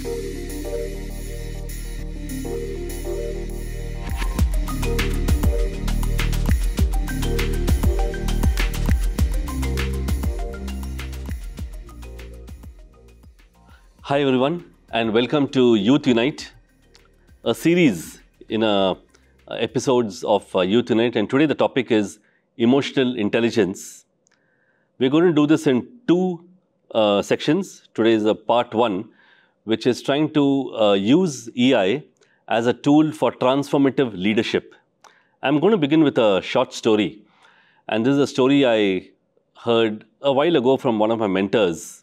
Hi everyone and welcome to Youth Unite, a series in uh, episodes of uh, Youth Unite and today the topic is emotional intelligence. We're going to do this in two uh, sections. Today is a part one which is trying to uh, use EI as a tool for transformative leadership. I'm going to begin with a short story and this is a story I heard a while ago from one of my mentors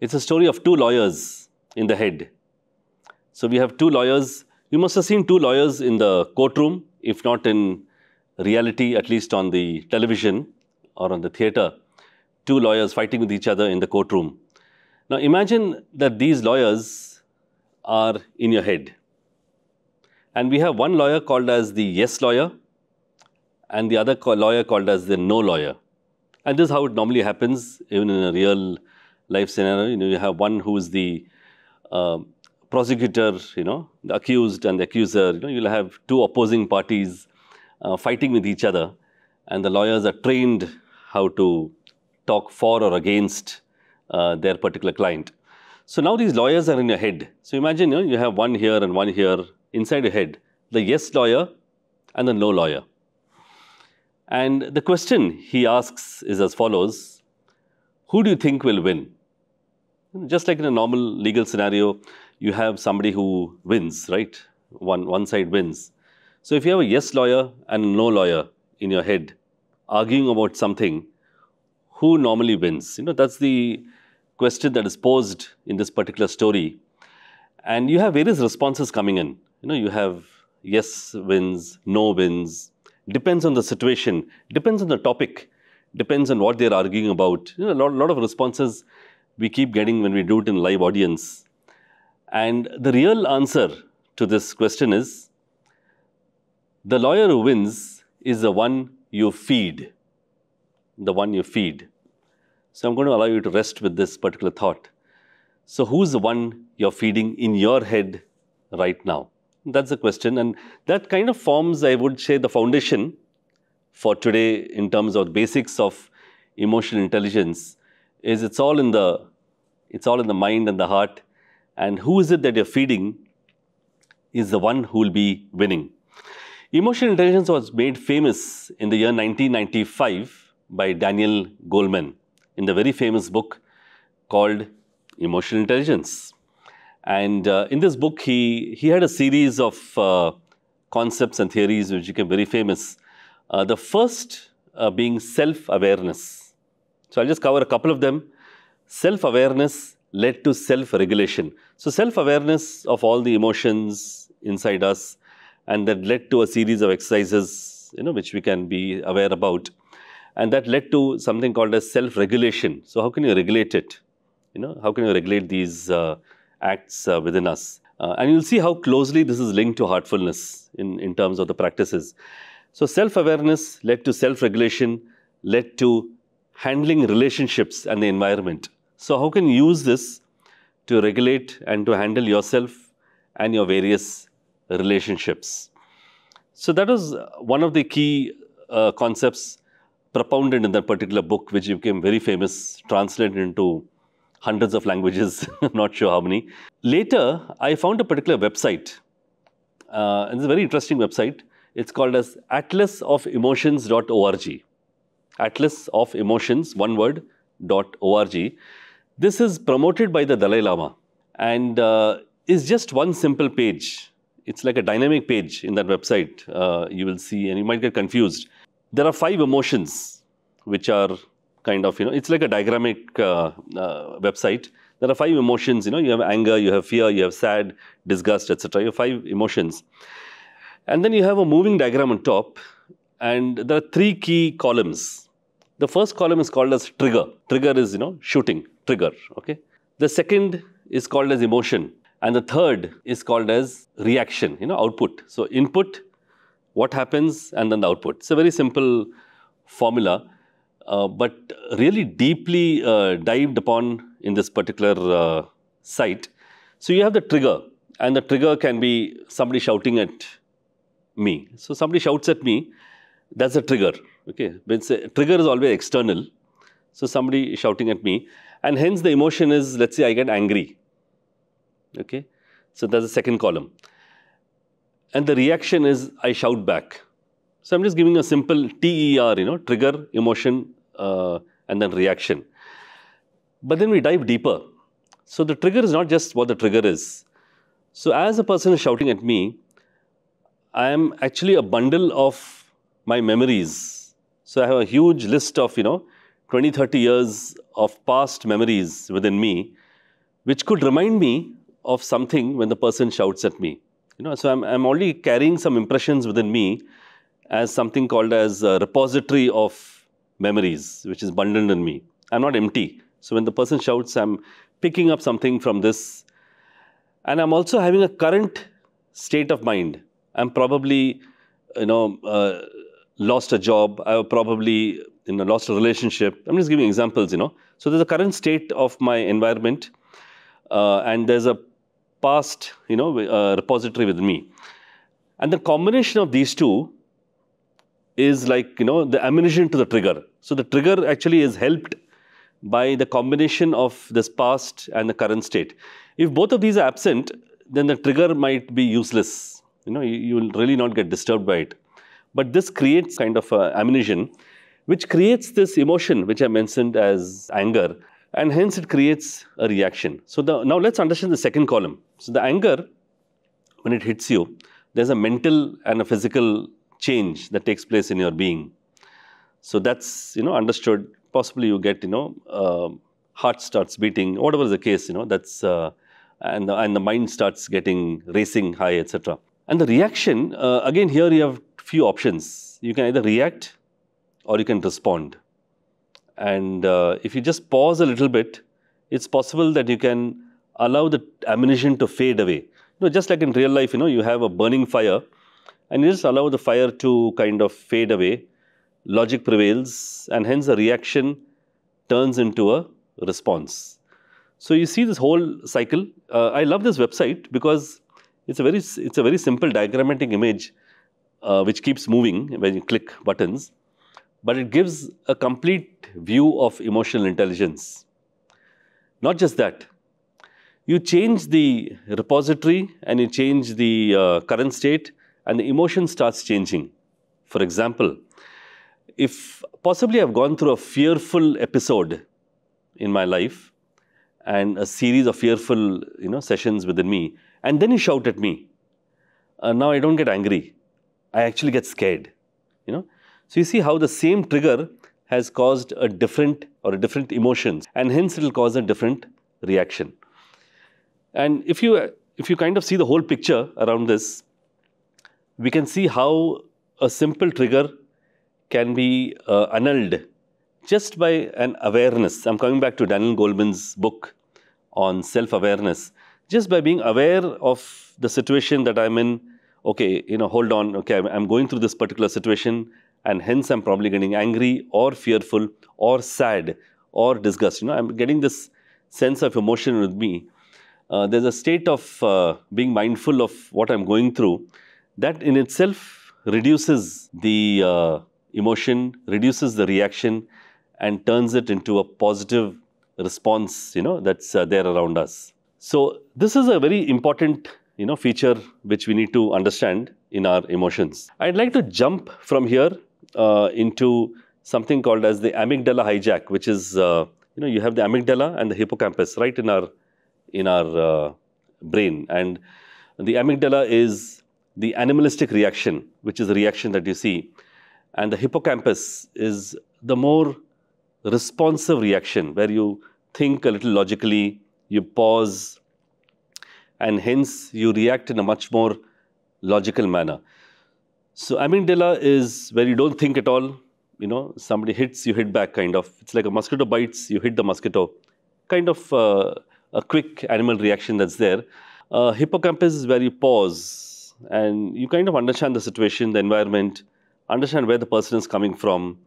it's a story of two lawyers in the head. So we have two lawyers. You must have seen two lawyers in the courtroom, if not in reality, at least on the television or on the theater. Two lawyers fighting with each other in the courtroom. Now imagine that these lawyers are in your head. And we have one lawyer called as the yes lawyer and the other lawyer called as the no lawyer. And this is how it normally happens even in a real life scenario. You know, you have one who is the uh, prosecutor, you know, the accused and the accuser. You know, you'll have two opposing parties uh, fighting with each other, and the lawyers are trained how to talk for or against uh, their particular client. So now these lawyers are in your head. So imagine you, know, you have one here and one here inside your head, the yes lawyer and the no lawyer. And the question he asks is as follows Who do you think will win? Just like in a normal legal scenario, you have somebody who wins, right? One, one side wins. So if you have a yes lawyer and a no lawyer in your head arguing about something, who normally wins? You know, that's the question that is posed in this particular story. And you have various responses coming in. You know, you have yes wins, no wins, depends on the situation, depends on the topic, depends on what they're arguing about. You know, a lot, lot of responses we keep getting when we do it in live audience. And the real answer to this question is the lawyer who wins is the one you feed. The one you feed. So I'm going to allow you to rest with this particular thought. So who's the one you're feeding in your head right now? That's the question. And that kind of forms, I would say, the foundation for today in terms of basics of emotional intelligence is it's all in the it's all in the mind and the heart and who is it that you're feeding is the one who will be winning emotional intelligence was made famous in the year 1995 by daniel goleman in the very famous book called emotional intelligence and uh, in this book he he had a series of uh, concepts and theories which became very famous uh, the first uh, being self awareness so I'll just cover a couple of them. Self-awareness led to self-regulation. So self-awareness of all the emotions inside us and that led to a series of exercises, you know, which we can be aware about. And that led to something called as self-regulation. So how can you regulate it? You know, how can you regulate these uh, acts uh, within us? Uh, and you'll see how closely this is linked to heartfulness in, in terms of the practices. So self-awareness led to self-regulation, led to handling relationships and the environment. So how can you use this to regulate and to handle yourself and your various relationships? So that was one of the key uh, concepts propounded in that particular book, which became very famous, translated into hundreds of languages, not sure how many. Later, I found a particular website, uh, and it's a very interesting website. It's called as atlasofemotions.org. atlas of emotions, one word, dot org. This is promoted by the Dalai Lama and uh, is just one simple page. It's like a dynamic page in that website. Uh, you will see, and you might get confused. There are five emotions which are kind of, you know, it's like a diagrammic uh, uh website. There are five emotions, you know, you have anger, you have fear, you have sad, disgust, etc. You have five emotions. And then you have a moving diagram on top, and there are three key columns the first column is called as trigger. Trigger is, you know, shooting, trigger, okay? The second is called as emotion. And the third is called as reaction, you know, output. So input, what happens, and then the output. It's a very simple formula, uh, but really deeply uh, dived upon in this particular uh, site. So you have the trigger, and the trigger can be somebody shouting at me. So somebody shouts at me, that's a trigger. Okay, but a trigger is always external. So somebody shouting at me, and hence the emotion is, let's say, I get angry. Okay, so that's the second column, and the reaction is I shout back. So I'm just giving a simple TER, you know, trigger, emotion, uh, and then reaction. But then we dive deeper. So the trigger is not just what the trigger is. So as a person is shouting at me, I am actually a bundle of my memories. So I have a huge list of, you know, 20, 30 years of past memories within me, which could remind me of something when the person shouts at me. You know, so I'm, I'm already carrying some impressions within me as something called as a repository of memories, which is bundled in me. I'm not empty. So when the person shouts, I'm picking up something from this. And I'm also having a current state of mind. I'm probably, you know, uh, lost a job. I've probably you know, lost a relationship. I'm just giving examples, you know. So there's a current state of my environment, uh, and there's a past, you know, uh, repository with me. And the combination of these two is like, you know, the ammunition to the trigger. So the trigger actually is helped by the combination of this past and the current state. If both of these are absent, then the trigger might be useless. You know, you, you will really not get disturbed by it. But this creates kind of uh, ammunition, which creates this emotion, which I mentioned as anger, and hence it creates a reaction. So the, now let's understand the second column. So the anger, when it hits you, there's a mental and a physical change that takes place in your being. So that's you know understood. Possibly you get you know uh, heart starts beating, whatever is the case. You know that's uh, and the, and the mind starts getting racing high, etc. And the reaction uh, again here you have few options. You can either react or you can respond. And uh, if you just pause a little bit, it's possible that you can allow the ammunition to fade away. You know, just like in real life, you know, you have a burning fire and you just allow the fire to kind of fade away. Logic prevails, and hence the reaction turns into a response. So you see this whole cycle. Uh, I love this website because it's a very it's a very simple diagrammatic image uh, which keeps moving when you click buttons, but it gives a complete view of emotional intelligence. Not just that, you change the repository and you change the uh, current state and the emotion starts changing. For example, if possibly I've gone through a fearful episode in my life and a series of fearful you know sessions within me, and then you shout at me, uh, now I don't get angry. I actually get scared. So you see how the same trigger has caused a different or a different emotions, and hence it will cause a different reaction. And if you if you kind of see the whole picture around this, we can see how a simple trigger can be uh, annulled just by an awareness. I'm coming back to Daniel Goleman's book on self-awareness. Just by being aware of the situation that I'm in, okay, you know, hold on, okay, I'm going through this particular situation and hence I'm probably getting angry or fearful or sad or disgust. You know, I'm getting this sense of emotion with me. Uh, there's a state of uh, being mindful of what I'm going through that in itself reduces the uh, emotion, reduces the reaction, and turns it into a positive response, you know, that's uh, there around us. So this is a very important, you know, feature which we need to understand in our emotions. I'd like to jump from here into something called as the amygdala hijack, which is, uh, you know, you have the amygdala and the hippocampus right in our in our uh, brain, and the amygdala is the animalistic reaction, which is the reaction that you see, and the hippocampus is the more responsive reaction where you think a little logically, you pause, and hence you react in a much more logical manner. So amygdala is where you don't think at all. You know, somebody hits, you hit back, kind of. It's like a mosquito bites, you hit the mosquito. Kind of uh, a quick animal reaction that's there. Uh, hippocampus is where you pause, and you kind of understand the situation, the environment, understand where the person is coming from,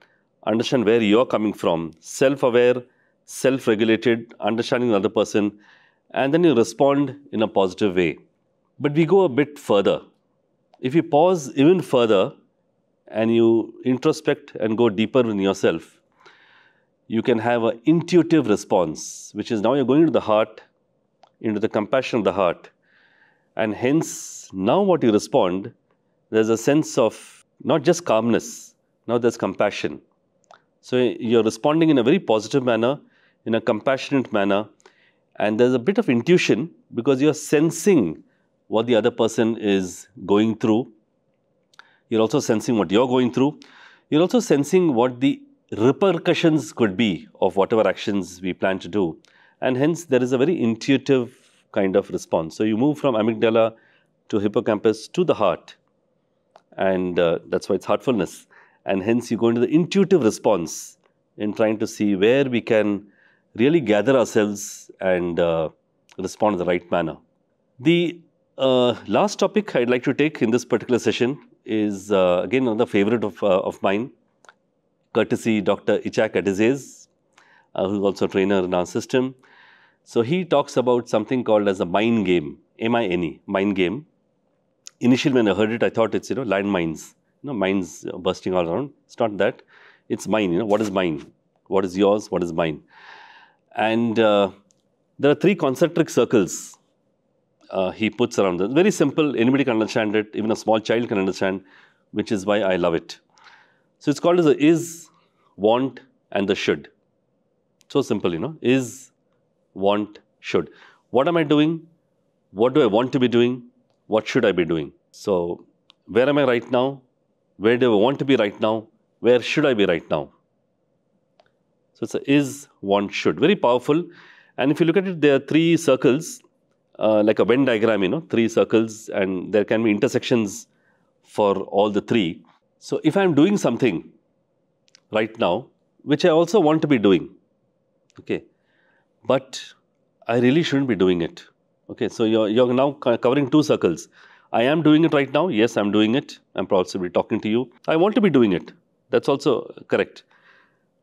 understand where you're coming from, self aware, self regulated, understanding the other person, and then you respond in a positive way. But we go a bit further. If you pause even further and you introspect and go deeper in yourself, you can have an intuitive response, which is now you're going to the heart, into the compassion of the heart. And hence, now what you respond, there's a sense of not just calmness, now there's compassion. So you're responding in a very positive manner, in a compassionate manner, and there's a bit of intuition because you're sensing what the other person is going through. You're also sensing what you're going through. You're also sensing what the repercussions could be of whatever actions we plan to do. And hence, there is a very intuitive kind of response. So you move from amygdala to hippocampus to the heart. And uh, that's why it's heartfulness. And hence, you go into the intuitive response in trying to see where we can really gather ourselves and uh, respond in the right manner. The uh, last topic I'd like to take in this particular session is uh, again another favorite of, uh, of mine, courtesy Dr. Ichak Adizes, uh, who's also a trainer in our system. So he talks about something called as a mine game, M-I-N-E, mine game. Initially when I heard it, I thought it's, you know, landmines, you know, mines bursting all around. It's not that. It's mine, you know, what is mine? What is yours? What is mine? And uh, there are three concentric circles uh, he puts around this. Very simple, anybody can understand it, even a small child can understand, which is why I love it. So it's called as the is, want, and the should. So simple, you know, is, want, should. What am I doing? What do I want to be doing? What should I be doing? So, where am I right now? Where do I want to be right now? Where should I be right now? So, it's a is, want, should. Very powerful. And if you look at it, there are three circles uh, like a Venn diagram, you know, three circles, and there can be intersections for all the three. So if I'm doing something right now, which I also want to be doing, okay, but I really shouldn't be doing it. Okay, so you're, you're now covering two circles. I am doing it right now. Yes, I'm doing it. I'm possibly talking to you. I want to be doing it. That's also correct.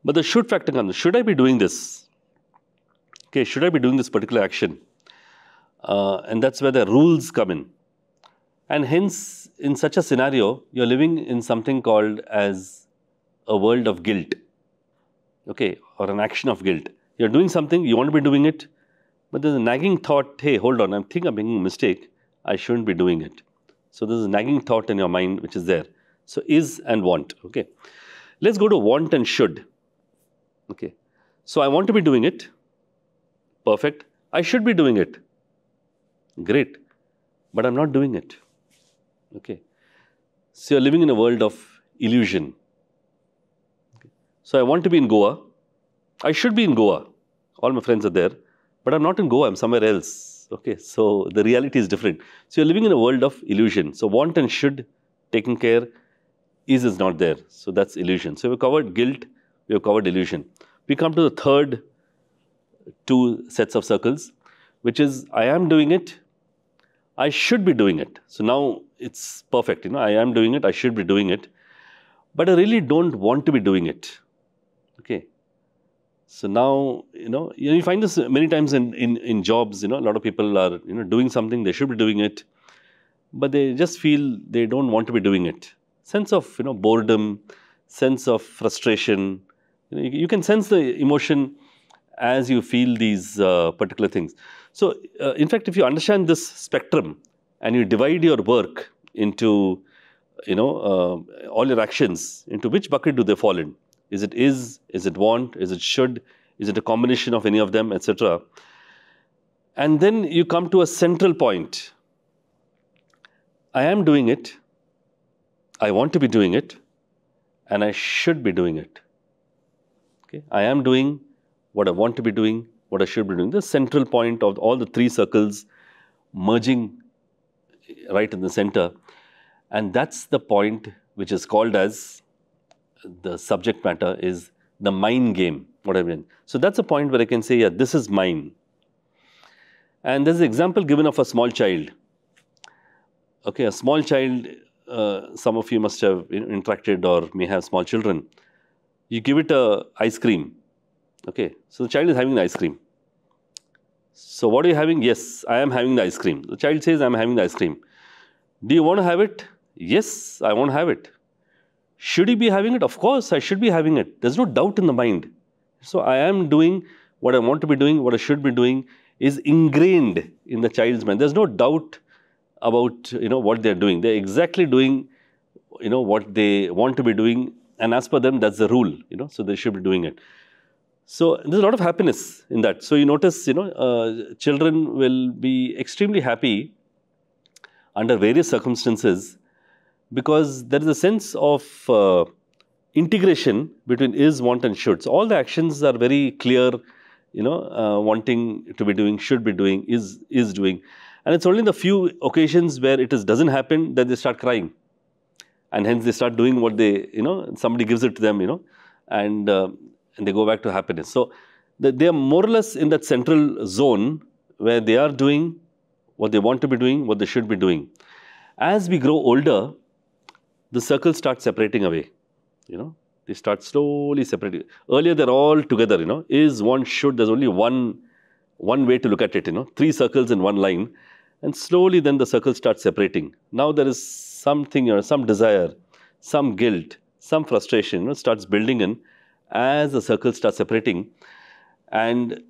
But the should factor comes. Should I be doing this? Okay, should I be doing this particular action? Uh, and that's where the rules come in. And hence, in such a scenario, you're living in something called as a world of guilt, okay, or an action of guilt. You're doing something, you want to be doing it, but there's a nagging thought, hey, hold on, I think I'm making a mistake, I shouldn't be doing it. So there's a nagging thought in your mind which is there. So is and want, okay. Let's go to want and should, okay. So I want to be doing it, perfect. I should be doing it, Great. But I'm not doing it. Okay. So you're living in a world of illusion. Okay. So I want to be in Goa. I should be in Goa. All my friends are there. But I'm not in Goa, I'm somewhere else. Okay. So the reality is different. So you're living in a world of illusion. So want and should taken care is is not there. So that's illusion. So we've covered guilt, we have covered illusion. We come to the third two sets of circles, which is I am doing it, I should be doing it. So now it's perfect. You know, I am doing it. I should be doing it, but I really don't want to be doing it. Okay. So now you know you find this many times in, in in jobs. You know, a lot of people are you know doing something they should be doing it, but they just feel they don't want to be doing it. Sense of you know boredom, sense of frustration. You, know, you, you can sense the emotion as you feel these uh, particular things. So, uh, in fact, if you understand this spectrum and you divide your work into, you know, uh, all your actions, into which bucket do they fall in? Is it is, is it want, is it should, is it a combination of any of them, etc. And then you come to a central point. I am doing it, I want to be doing it, and I should be doing it. Okay? I am doing what I want to be doing, what I should be doing. The central point of all the three circles merging right in the center. And that's the point which is called as the subject matter is the mine game, what I mean. So that's a point where I can say, yeah, this is mine. And there's an example given of a small child. Okay, a small child, uh, some of you must have interacted or may have small children. You give it a ice cream Okay, so the child is having the ice cream. So, what are you having? Yes, I am having the ice cream. The child says, I am having the ice cream. Do you want to have it? Yes, I want to have it. Should he be having it? Of course, I should be having it. There's no doubt in the mind. So, I am doing what I want to be doing, what I should be doing is ingrained in the child's mind. There's no doubt about you know what they're doing. They're exactly doing you know what they want to be doing, and as per them, that's the rule. You know, so they should be doing it. So there's a lot of happiness in that. So you notice, you know, uh, children will be extremely happy under various circumstances because there is a sense of uh, integration between is, want, and should. So all the actions are very clear. You know, uh, wanting to be doing, should be doing, is is doing, and it's only in the few occasions where it is doesn't happen that they start crying, and hence they start doing what they, you know, somebody gives it to them, you know, and uh, and they go back to happiness. So they are more or less in that central zone where they are doing what they want to be doing, what they should be doing. As we grow older, the circles start separating away. You know, they start slowly separating. Earlier, they're all together. You know, is one should. There's only one one way to look at it. You know, three circles in one line, and slowly then the circles start separating. Now there is something, you know, some desire, some guilt, some frustration. You know, starts building in, as the circles start separating and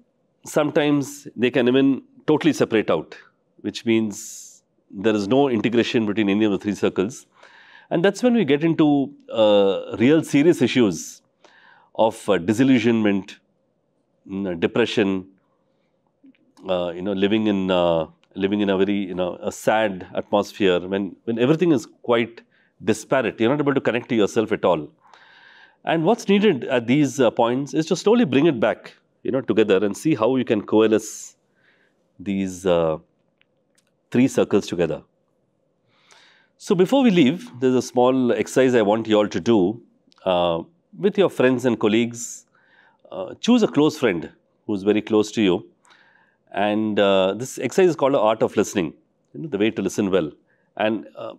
sometimes they can even totally separate out which means there is no integration between any of the three circles. And that's when we get into uh, real serious issues of uh, disillusionment depression uh, you know living in uh, living in a very you know a sad atmosphere when when everything is quite disparate. You're not able to connect to yourself at all and what's needed at these uh, points is to slowly bring it back, you know, together and see how you can coalesce these uh, three circles together. So before we leave, there's a small exercise I want you all to do uh, with your friends and colleagues. Uh, choose a close friend who's very close to you. And uh, this exercise is called the art of listening, you know, the way to listen well. And uh,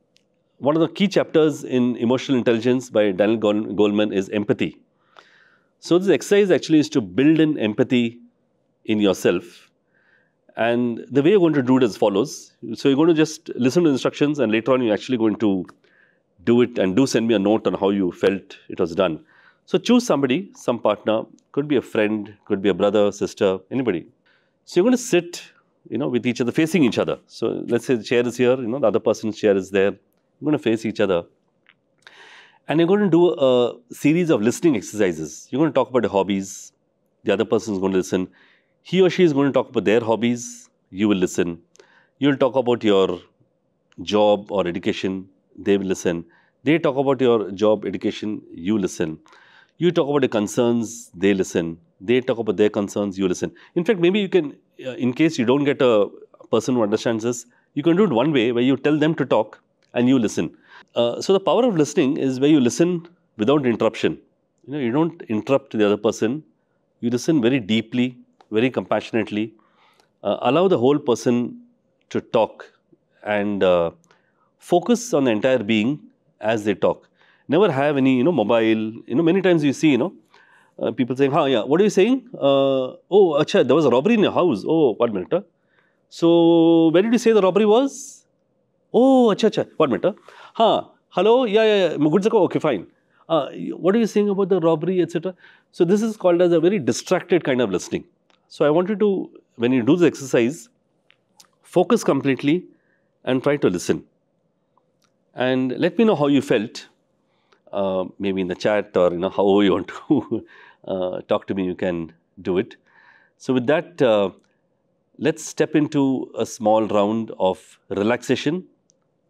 one of the key chapters in emotional intelligence by Daniel Goleman is empathy. So this exercise actually is to build in empathy in yourself. And the way you're going to do it as follows. So you're going to just listen to instructions and later on you're actually going to do it and do send me a note on how you felt it was done. So choose somebody, some partner, could be a friend, could be a brother, sister, anybody. So you're going to sit, you know, with each other, facing each other. So let's say the chair is here, you know, the other person's chair is there. You're going to face each other. And you're going to do a series of listening exercises. You're going to talk about your hobbies. The other person is going to listen. He or she is going to talk about their hobbies. You will listen. You'll talk about your job or education. They will listen. They talk about your job, education. You listen. You talk about your concerns. They listen. They talk about their concerns. You listen. In fact, maybe you can, uh, in case you don't get a person who understands this, you can do it one way where you tell them to talk and you listen. Uh, so the power of listening is where you listen without interruption. You know, you don't interrupt the other person. You listen very deeply, very compassionately. Uh, allow the whole person to talk and uh, focus on the entire being as they talk. Never have any, you know, mobile. You know, many times you see, you know, uh, people saying, "Ha, yeah, what are you saying? Uh, oh, acha, there was a robbery in your house. Oh, one minute. Huh? So, where did you say the robbery was? Oh, acha, acha. One minute. Huh? Hello? Yeah, yeah, yeah. Good Okay, fine. Uh, what are you saying about the robbery, etc.? So this is called as a very distracted kind of listening. So I want you to, when you do the exercise, focus completely and try to listen. And let me know how you felt. Uh, maybe in the chat or you know however you want to uh, talk to me, you can do it. So with that, uh, let's step into a small round of relaxation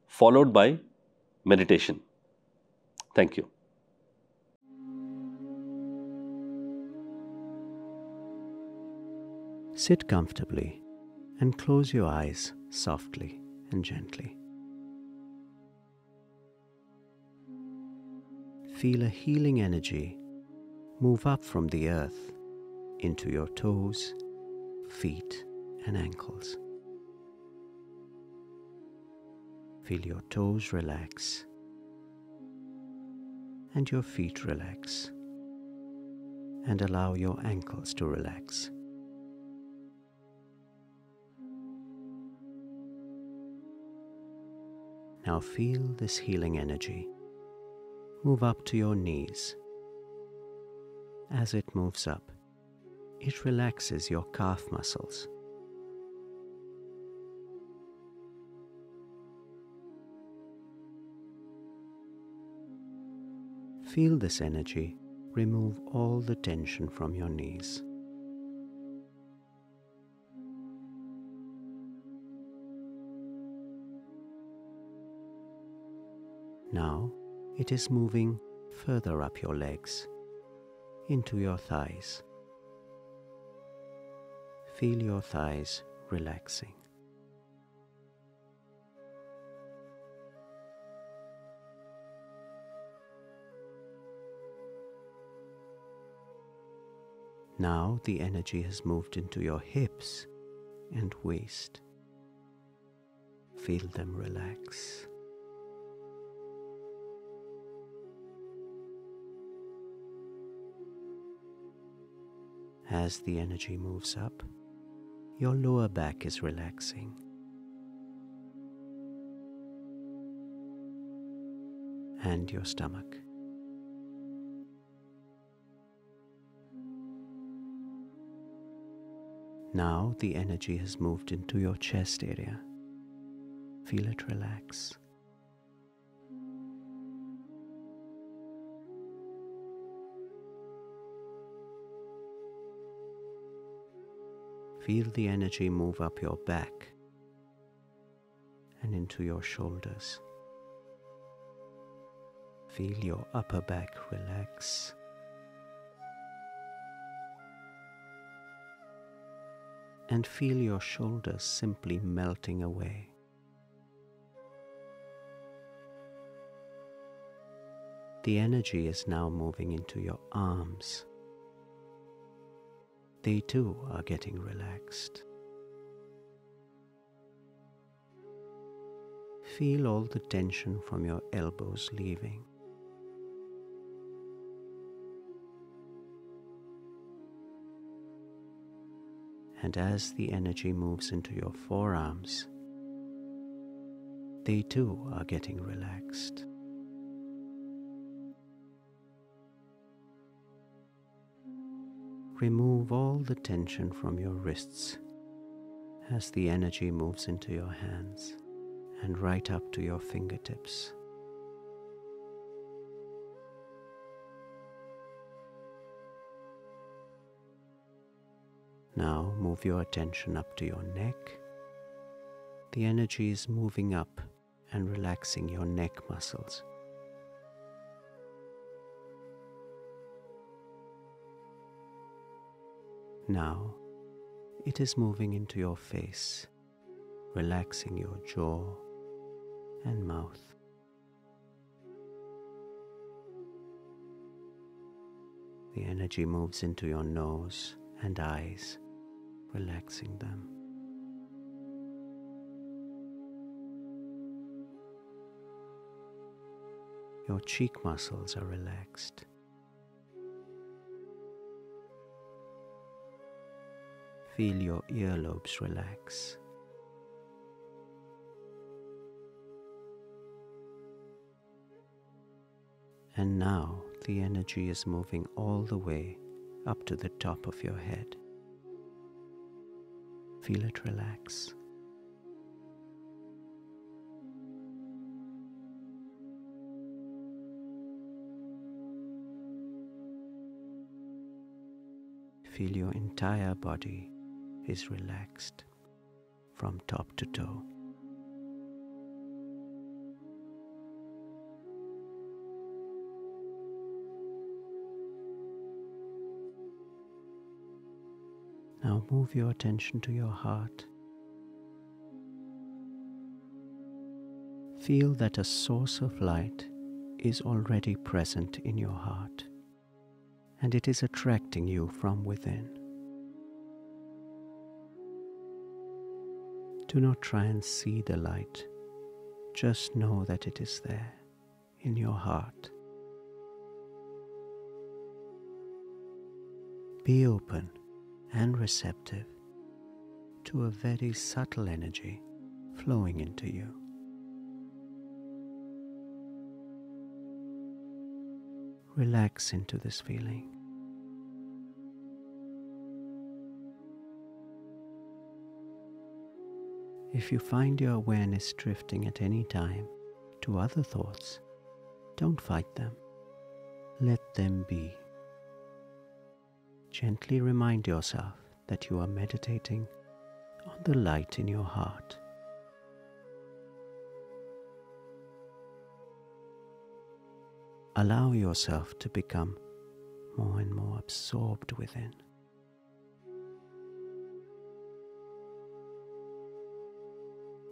followed by meditation. Thank you. Sit comfortably and close your eyes softly and gently. Feel a healing energy move up from the earth into your toes, feet, and ankles. Feel your toes relax and your feet relax. And allow your ankles to relax. Now feel this healing energy move up to your knees. As it moves up, it relaxes your calf muscles. Feel this energy remove all the tension from your knees. Now it is moving further up your legs, into your thighs. Feel your thighs relaxing. Now the energy has moved into your hips and waist. Feel them relax. As the energy moves up, your lower back is relaxing. And your stomach. Now the energy has moved into your chest area. Feel it relax. Feel the energy move up your back and into your shoulders. Feel your upper back relax. And feel your shoulders simply melting away. The energy is now moving into your arms they too are getting relaxed. Feel all the tension from your elbows leaving. And as the energy moves into your forearms, they too are getting relaxed. Remove all the tension from your wrists as the energy moves into your hands and right up to your fingertips. Now move your attention up to your neck. The energy is moving up and relaxing your neck muscles. Now it is moving into your face, relaxing your jaw and mouth. The energy moves into your nose and eyes, relaxing them. Your cheek muscles are relaxed. Feel your earlobes relax. And now the energy is moving all the way up to the top of your head. Feel it relax. Feel your entire body is relaxed from top to toe. Now move your attention to your heart. Feel that a source of light is already present in your heart and it is attracting you from within. Do not try and see the light, just know that it is there in your heart. Be open and receptive to a very subtle energy flowing into you. Relax into this feeling. If you find your awareness drifting at any time to other thoughts, don't fight them. Let them be. Gently remind yourself that you are meditating on the light in your heart. Allow yourself to become more and more absorbed within.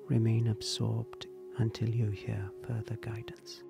Remain absorbed until you hear further guidance.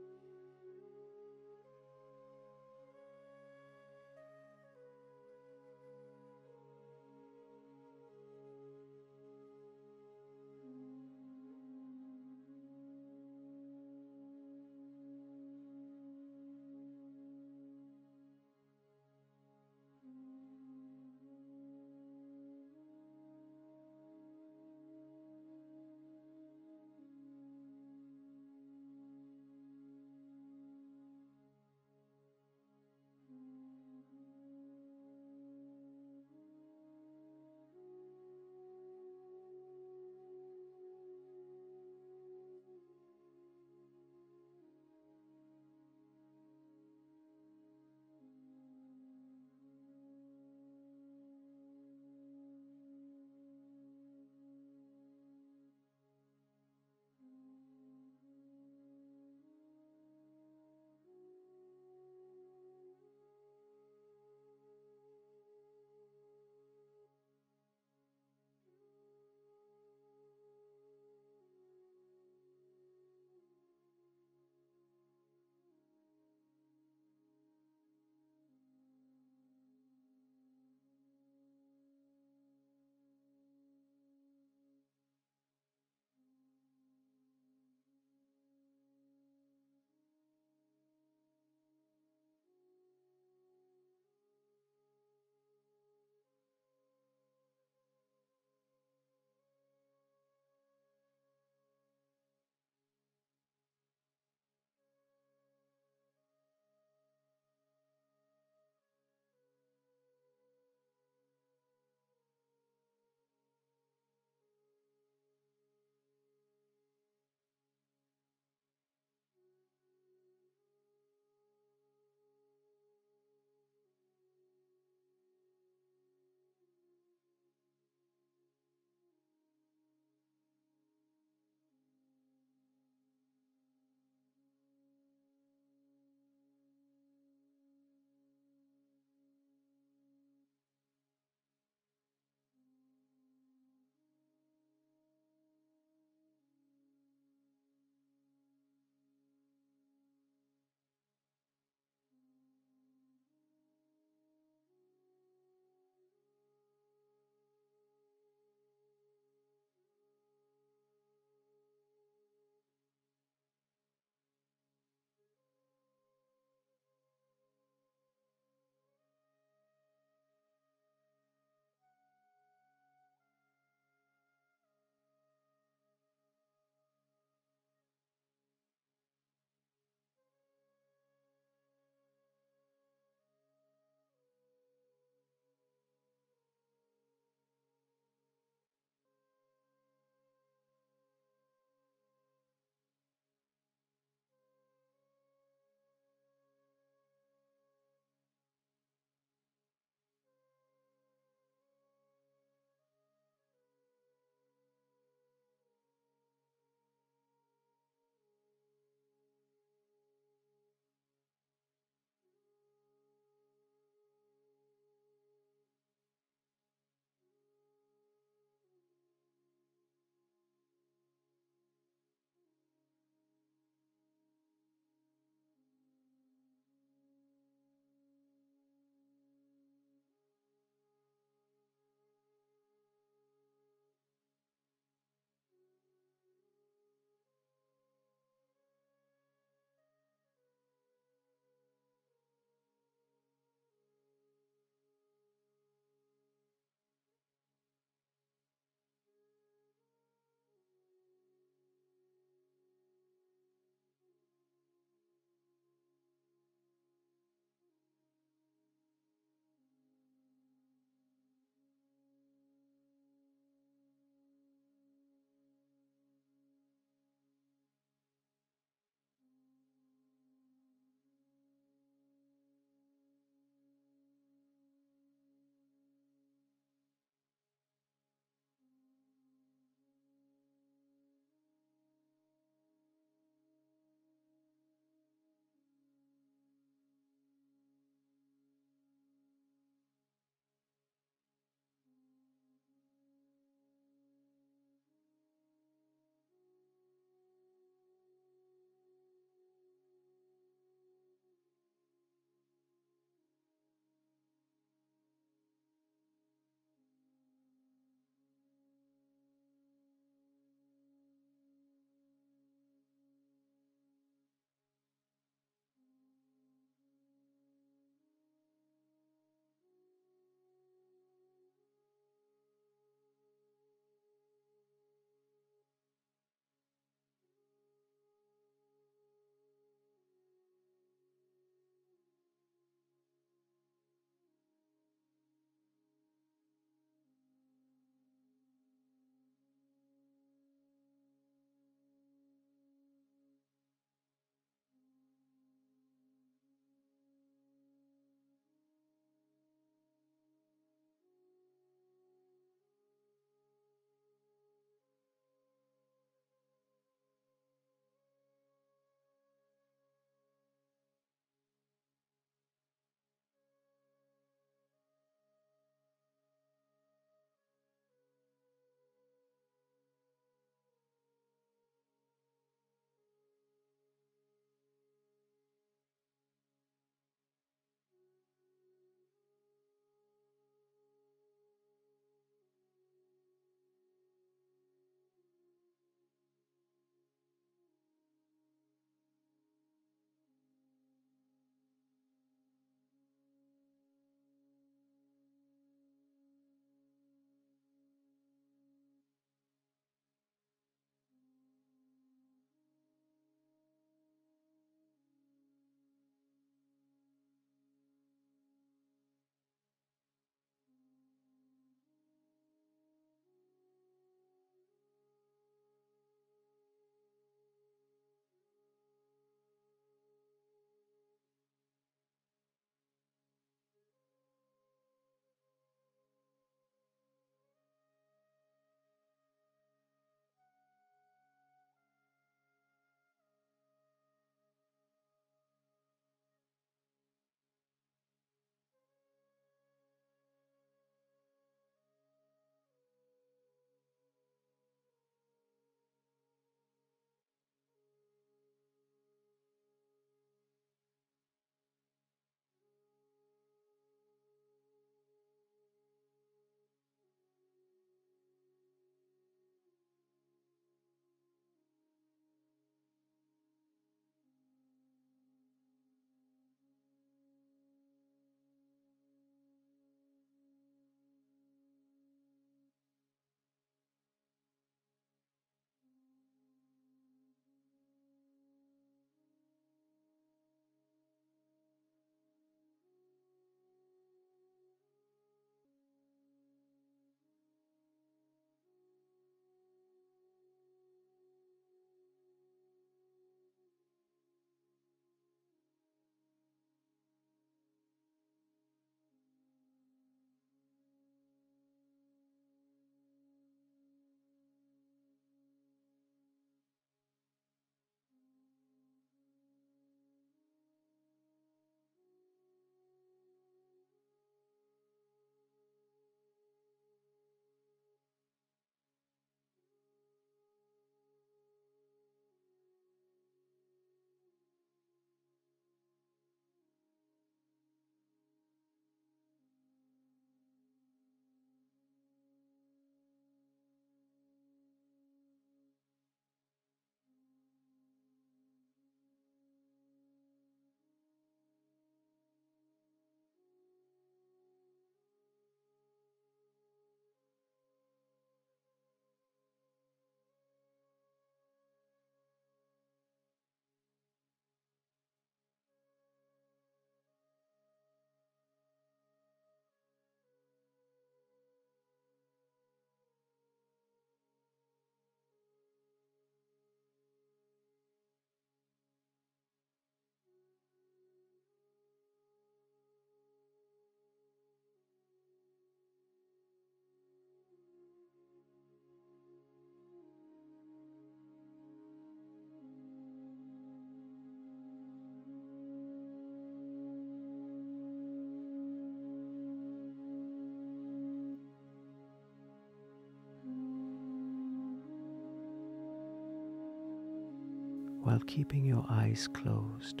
While keeping your eyes closed.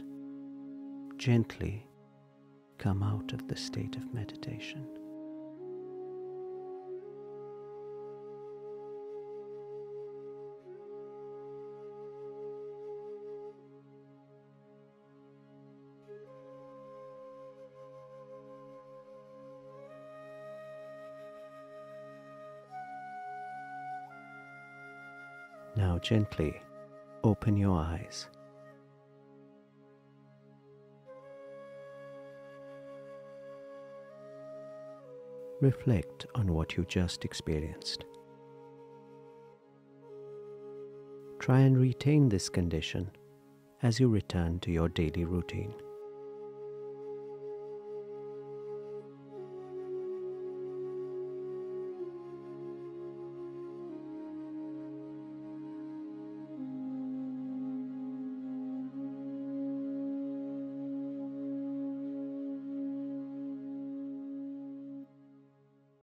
Gently come out of the state of meditation. Now gently open your eyes. Reflect on what you just experienced. Try and retain this condition as you return to your daily routine.